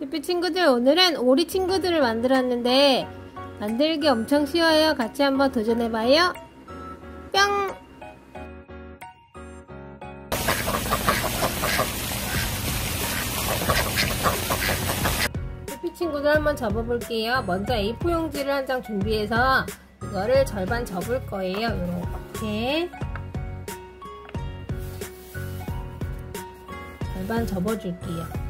삐삐 친구들 오늘은 오리 친구들을 만들었는데 만들기 엄청 쉬워요. 같이 한번 도전해봐요. 뿅! 삐삐 친구들 한번 접어볼게요. 먼저 A4 용지를 한 장 준비해서 이거를 절반 접을 거예요. 이렇게 절반 접어줄게요.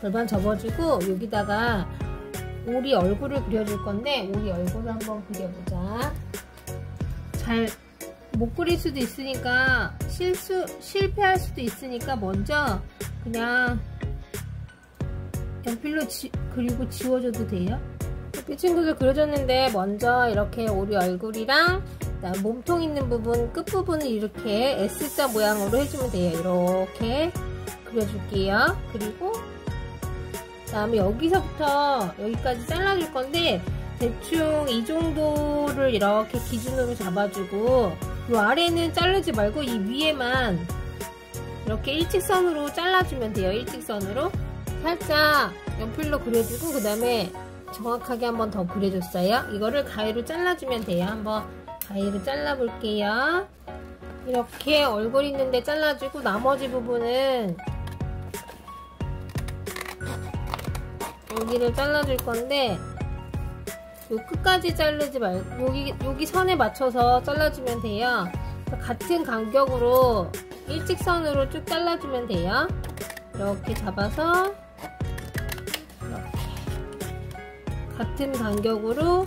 절반 접어주고 여기다가 오리 얼굴을 그려줄 건데 오리 얼굴을 한번 그려보자. 잘 못 그릴 수도 있으니까 실수 실패할 수도 있으니까 먼저 그냥 연필로 지, 그리고 지워줘도 돼요. 이 친구들 그려줬는데 먼저 이렇게 오리 얼굴이랑 몸통 있는 부분 끝부분을 이렇게 S자 모양으로 해주면 돼요. 이렇게 그려줄게요. 그리고 다음에 여기서부터 여기까지 잘라줄 건데 대충 이 정도를 이렇게 기준으로 잡아주고 이 아래는 자르지 말고 이 위에만 이렇게 일직선으로 잘라주면 돼요. 일직선으로 살짝 연필로 그려주고 그 다음에 정확하게 한번 더 그려줬어요. 이거를 가위로 잘라주면 돼요. 한번 가위로 잘라볼게요. 이렇게 얼굴 있는데 잘라주고 나머지 부분은 여기를 잘라줄 건데 요 끝까지 자르지 말고 여기 여기 선에 맞춰서 잘라주면 돼요. 같은 간격으로 일직선으로 쭉 잘라주면 돼요. 이렇게 잡아서 이렇게 같은 간격으로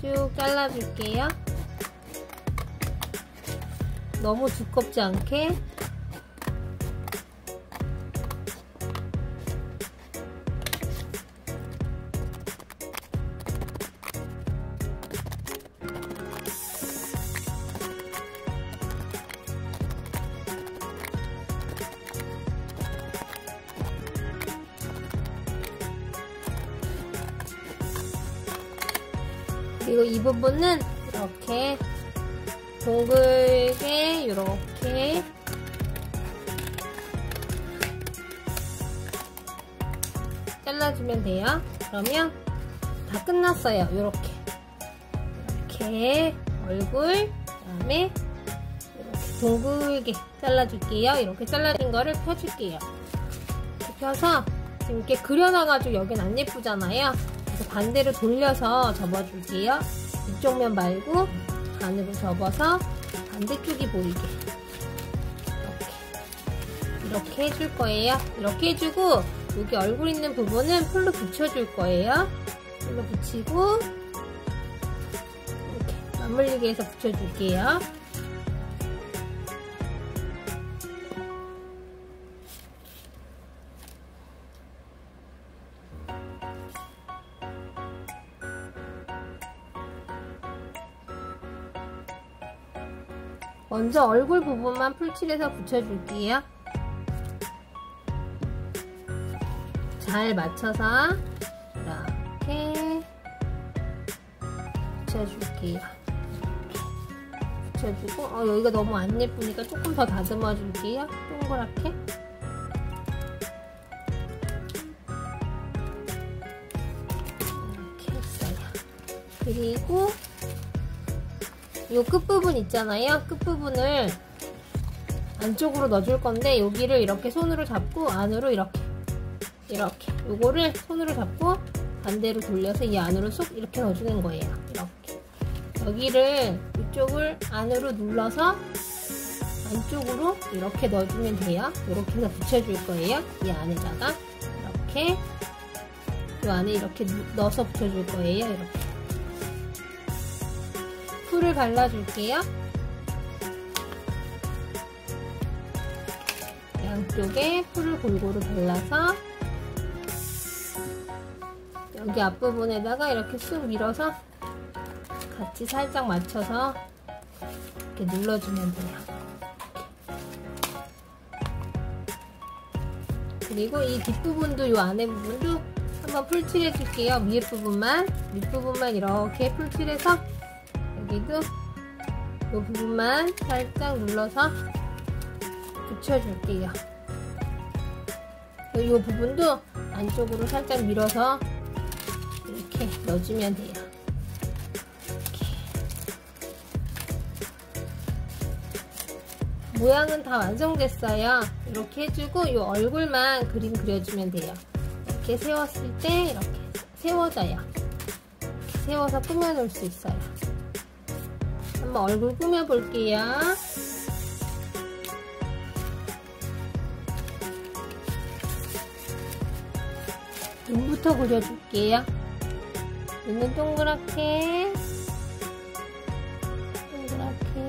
쭉 잘라줄게요. 너무 두껍지 않게 그리고 이 부분은 이렇게 동글게 이렇게 잘라주면 돼요. 그러면 다 끝났어요. 이렇게 이렇게 얼굴 그다음에 이렇게 동글게 잘라줄게요. 이렇게 잘라진 거를 펴줄게요. 펴서 이렇게 그려놔가지고 여긴 안 예쁘잖아요. 반대로 돌려서 접어줄게요. 이쪽 면 말고 반으로 접어서 반대쪽이 보이게 이렇게 이렇게 해줄 거예요. 이렇게 해주고 여기 얼굴 있는 부분은 풀로 붙여줄 거예요. 풀로 붙이고 이렇게 맞물리게 해서 붙여줄게요. 먼저 얼굴 부분만 풀칠해서 붙여줄게요. 잘 맞춰서 이렇게 붙여줄게요. 붙여주고 어, 여기가 너무 안 예쁘니까 조금 더 다듬어 줄게요. 동그랗게 이렇게 했어요. 그리고 이 끝부분 있잖아요. 끝부분을 안쪽으로 넣어줄 건데 여기를 이렇게 손으로 잡고 안으로 이렇게 이렇게 요거를 손으로 잡고 반대로 돌려서 이 안으로 쏙 이렇게 넣어주는 거예요. 이렇게 여기를 이쪽을 안으로 눌러서 안쪽으로 이렇게 넣어주면 돼요. 이렇게 해서 붙여줄 거예요. 이 안에다가 이렇게 이 안에 이렇게 넣어서 붙여줄 거예요. 이렇게 풀을 발라줄게요. 양쪽에 풀을 골고루 발라서 여기 앞부분에다가 이렇게 쑥 밀어서 같이 살짝 맞춰서 이렇게 눌러주면 돼요. 그리고 이 뒷부분도 이 안에 부분도 한번 풀칠해 줄게요. 위에 부분만, 윗부분만 이렇게 풀칠해서 여기도 이 부분만 살짝 눌러서 붙여줄게요. 이 부분도 안쪽으로 살짝 밀어서 이렇게 넣어주면 돼요. 모양은 다 완성됐어요. 이렇게 해주고 이 얼굴만 그림 그려주면 돼요. 이렇게 세웠을 때 이렇게 세워져요. 이렇게 세워서 꾸며놓을 수 있어요. 한번 얼굴 꾸며볼게요. 눈부터 그려줄게요. 눈은 동그랗게 동그랗게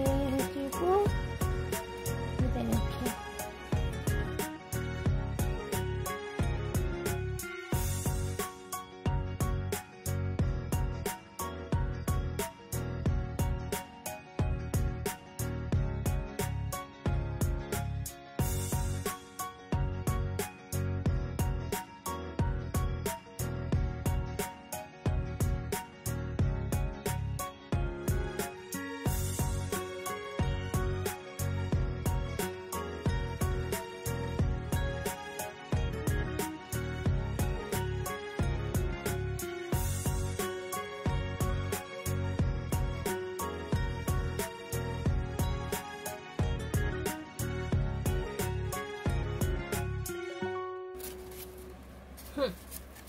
흠,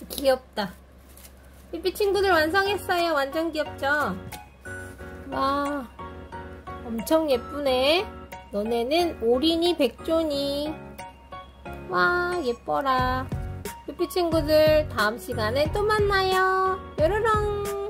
귀엽다. 삐삐 친구들 완성했어요. 완전 귀엽죠? 와, 엄청 예쁘네. 너네는 오리니 백조니. 와, 예뻐라. 삐삐 친구들 다음 시간에 또 만나요. 뾰로롱.